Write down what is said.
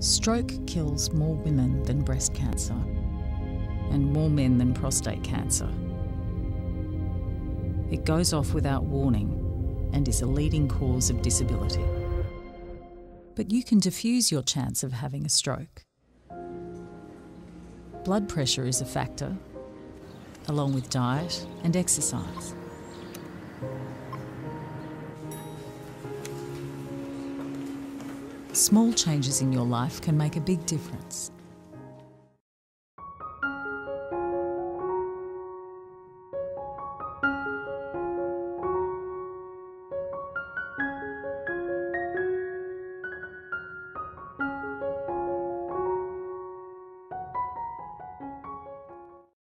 Stroke kills more women than breast cancer and more men than prostate cancer. It goes off without warning and is a leading cause of disability. But you can diffuse your chance of having a stroke. Blood pressure is a factor, along with diet and exercise. Small changes in your life can make a big difference.